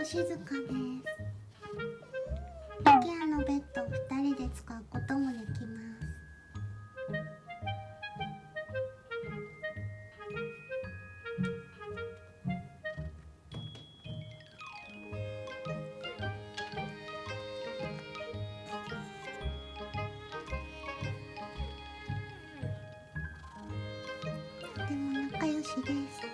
と静かですケアのベッド2人で使うこともできますでも仲良しです。